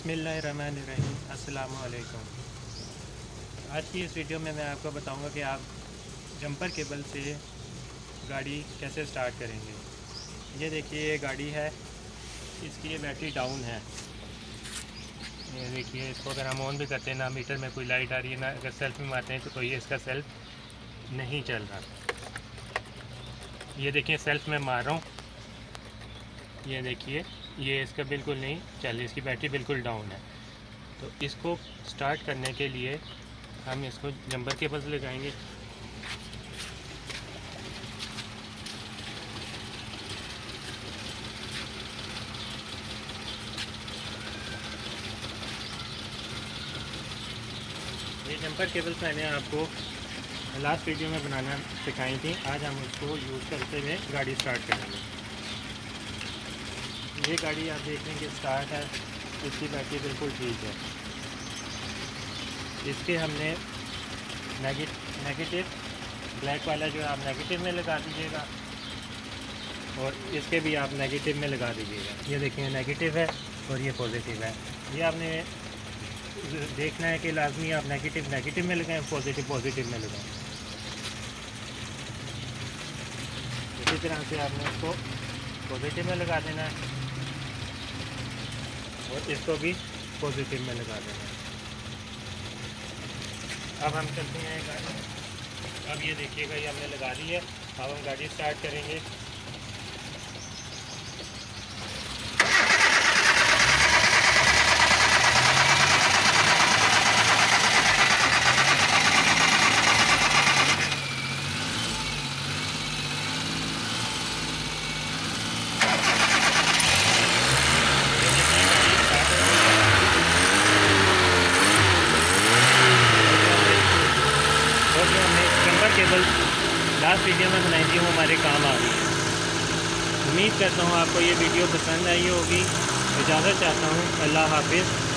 बसमीम असलकुम आज की इस वीडियो में मैं आपको बताऊँगा कि आप जंपर केबल से गाड़ी कैसे स्टार्ट करेंगे। ये देखिए, ये गाड़ी है। इसकी ये बैटरी डाउन है। ये देखिए, इसको अगर हम ऑन भी करते हैं, ना मीटर में कोई लाइट आ रही है, ना अगर सेल्फ में मारते हैं तो कोई इसका सेल्फ नहीं चल रहा। ये देखिए, सेल्फ में मार रहा हूँ। ये देखिए ये इसका बिल्कुल नहीं चल रही इसकी बैटरी बिल्कुल डाउन है। तो इसको स्टार्ट करने के लिए हम इसको जंपर के पास लगाएँगे। ये जंपर केबल्स मैंने आपको लास्ट वीडियो में बनाना सिखाई थी, आज हम उसको यूज़ करते हुए गाड़ी स्टार्ट करेंगे। ये गाड़ी आप देख लें कि स्टार्ट है, इसकी बैटरी बिल्कुल ठीक है। इसके हमने नेगेटिव ब्लैक वाला जो है आप नेगेटिव में लगा दीजिएगा, और इसके भी आप नेगेटिव में लगा दीजिएगा। ये देखिए नेगेटिव है और ये पॉजिटिव है। ये आपने देखना है कि लाजमी आप नेगेटिव नेगेटिव में लगाएँ पॉजिटिव पॉजिटिव में लगाएँ। इसी तरह से आपने इसको पॉजिटिव में लगा देना है। और इसको भी पॉजिटिव में लगा देना। है अब हम चलते हैं गाड़ी। अब ये देखिएगा, ये हमने लगा दी है। अब हम गाड़ी स्टार्ट करेंगे। केबल लास्ट वीडियो में बनाई थी वो हमारे काम आ गई उम्मीद करता हूँ आपको ये वीडियो पसंद आई होगी। इजाज़त चाहता हूँ अल्लाह हाफिज़।